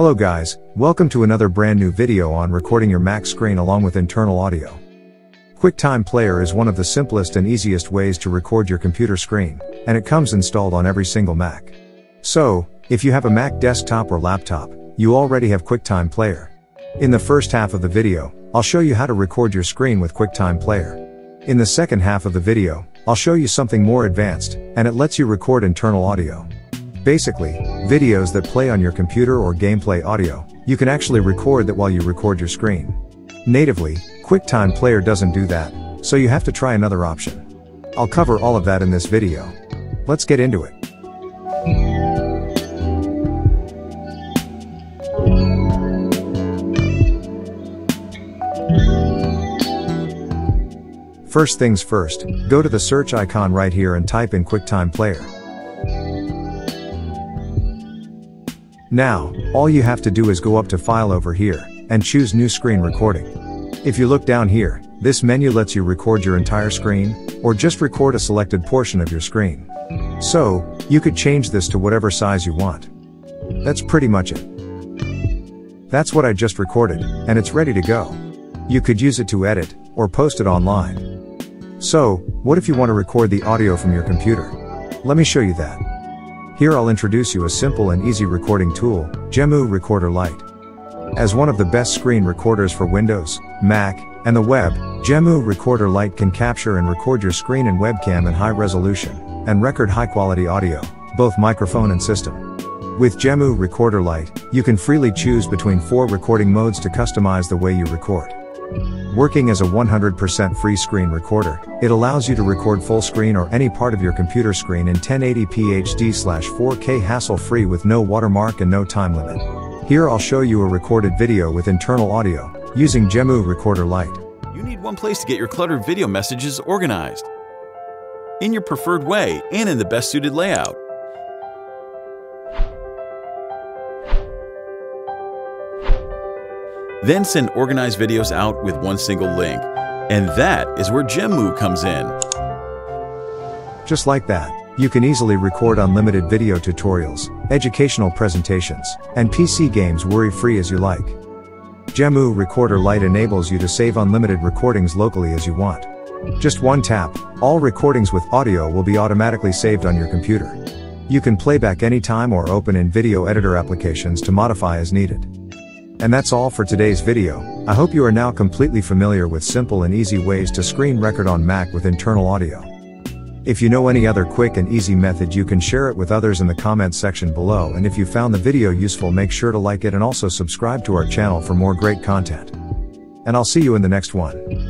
Hello guys, welcome to another brand new video on recording your Mac screen along with internal audio. QuickTime Player is one of the simplest and easiest ways to record your computer screen, and it comes installed on every single Mac. So, if you have a Mac desktop or laptop, you already have QuickTime Player. In the first half of the video, I'll show you how to record your screen with QuickTime Player. In the second half of the video, I'll show you something more advanced, and it lets you record internal audio. Basically, videos that play on your computer or gameplay audio, you can actually record that while you record your screen. Natively, QuickTime Player doesn't do that, so you have to try another option. I'll cover all of that in this video. Let's get into it. First things first, go to the search icon right here and type in QuickTime Player. Now, all you have to do is go up to File over here, and choose New Screen Recording. If you look down here, this menu lets you record your entire screen, or just record a selected portion of your screen. So, you could change this to whatever size you want. That's pretty much it. That's what I just recorded, and it's ready to go. You could use it to edit, or post it online. So, what if you want to record the audio from your computer? Let me show you that. Here I'll introduce you a simple and easy recording tool, Gemoo Recorder Lite. As one of the best screen recorders for Windows, Mac, and the web, Gemoo Recorder Lite can capture and record your screen and webcam in high resolution, and record high quality audio, both microphone and system. With Gemoo Recorder Lite, you can freely choose between four recording modes to customize the way you record. Working as a 100% free screen recorder, it allows you to record full screen or any part of your computer screen in 1080p HD/4K hassle-free with no watermark and no time limit. Here I'll show you a recorded video with internal audio, using Gemoo Recorder Lite. You need one place to get your cluttered video messages organized. In your preferred way and in the best suited layout. Then send organized videos out with one single link. And that is where Gemoo comes in. Just like that, you can easily record unlimited video tutorials, educational presentations, and PC games worry-free as you like. Gemoo Recorder Lite enables you to save unlimited recordings locally as you want. Just one tap, all recordings with audio will be automatically saved on your computer. You can playback anytime or open in video editor applications to modify as needed. And that's all for today's video. I hope you are now completely familiar with simple and easy ways to screen record on Mac with internal audio. If you know any other quick and easy method you can share it with others in the comments section below and if you found the video useful make sure to like it and also subscribe to our channel for more great content. And I'll see you in the next one.